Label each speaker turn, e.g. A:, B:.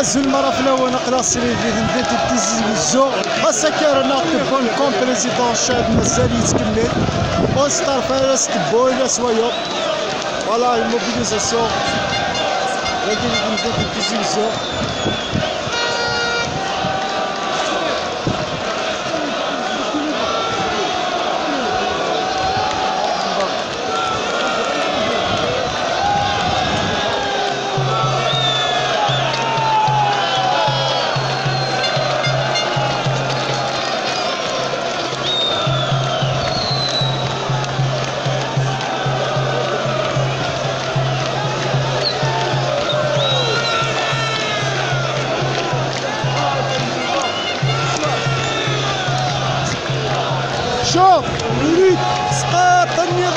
A: Maraflawana Klasri في مدينة التيزي بالزو خاصة كان ناقب كون بريزيدون شاد مازال يتكمل وستار فارس تبويلا سوايو. فوالا الموبيليزاسيون. لكن التيزي بالزو Шок! Лик! Скатание!